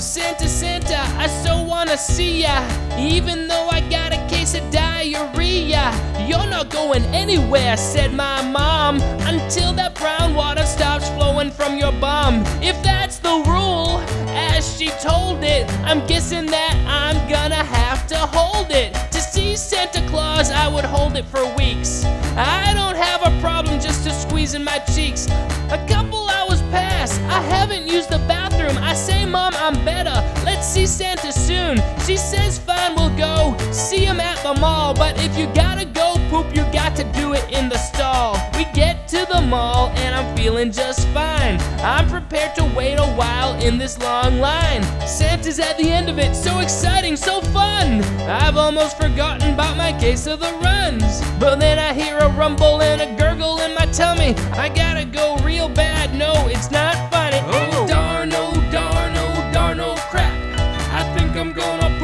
Santa, Santa, I so wanna see ya. Even though I got a case of diarrhea. You're not going anywhere, said my mom, until that brown water stops flowing from your bum. If that's the rule, as she told it, I'm guessing that I'm gonna have to hold it. To see Santa Claus, I would hold it for weeks. I don't have a problem just to squeezing my cheeks. A couple hours pass, I haven't used the bathroom. I say, She says, Fine, we'll go see him at the mall. But if you gotta go poop, you got to do it in the stall. We get to the mall and I'm feeling just fine. I'm prepared to wait a while in this long line. Santa's at the end of it, so exciting, so fun. I've almost forgotten about my case of the runs. But then I hear a rumble and a gurgle in my tummy. I gotta go real bad, no, it's not funny. Oh, darn, oh, darn, oh, darn, oh, crap. I think I'm gonna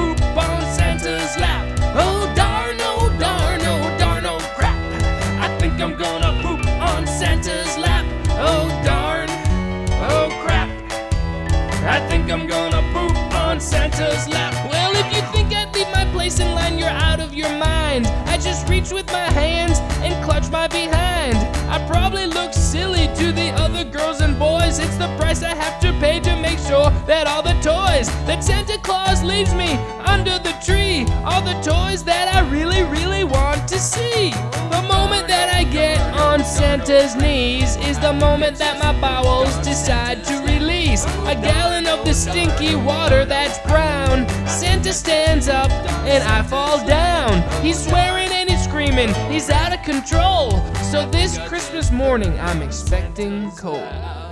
Well, if you think I'd leave my place in line, you're out of your mind. I just reach with my hands and clutch my behind. I probably look silly to the other girls and boys. It's the price I have to pay to make sure that all the toys that Santa Claus leaves me under the tree are the toys that I really, really want to see. The moment that I get on Santa's knees is the moment that my bowels decide to release a gallon of the stinky water that's brown. Santa stands up and I fall down. He's swearing and he's screaming, he's out of control. So this Christmas morning, I'm expecting cold.